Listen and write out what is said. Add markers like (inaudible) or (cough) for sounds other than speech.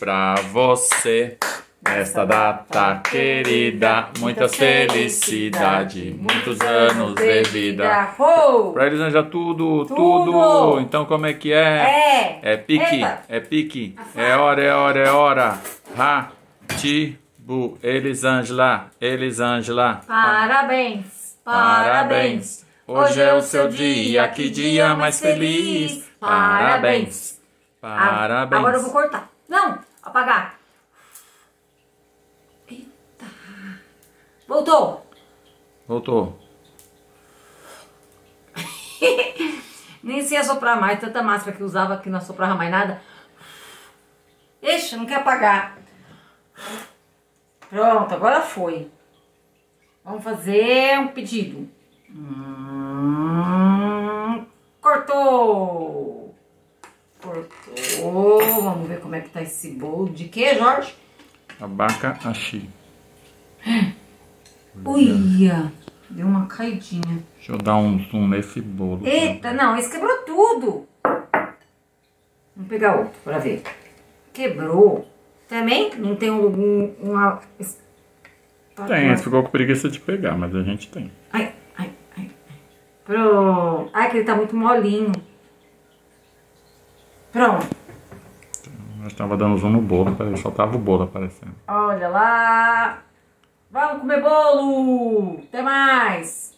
pra você. Nesta data querida, muitas felicidades, muitos anos de vida. Oh! Pra Elisângela, tudo, tudo, Tudo. Então como é que é? É. É pique, Eita. é pique. É hora, é hora, é hora. Ha, ti, bu, Elisângela, Elisângela. Parabéns, parabéns. Hoje é o seu dia, que dia mais feliz. Parabéns, parabéns. Agora eu vou cortar. Não, apagar. Eita. Voltou. Voltou. (laughs) Nem sei assoprar mais, tanta máscara que usava que não assoprava mais nada. Ixi, não quer apagar. Pronto, agora foi. Vamos fazer um pedido. Hum, cortou. Cortou. Vamos ver como é que tá esse bolo. De que, Jorge? Abacaxi. Uia, deu uma caidinha. Deixa eu dar um zoom nesse bolo. Eita, não, esse quebrou tudo. Vamos pegar outro pra ver. Quebrou. Também não tem um, um, uma... Tem, esse ficou com preguiça de pegar, mas a gente tem. Ai, ai, ai. Pronto. Ai, que ele tá muito molinho. Pronto. Eu estava dando zoom no bolo, peraí, só tava o bolo aparecendo. Olha lá. Vamos comer bolo. Até mais.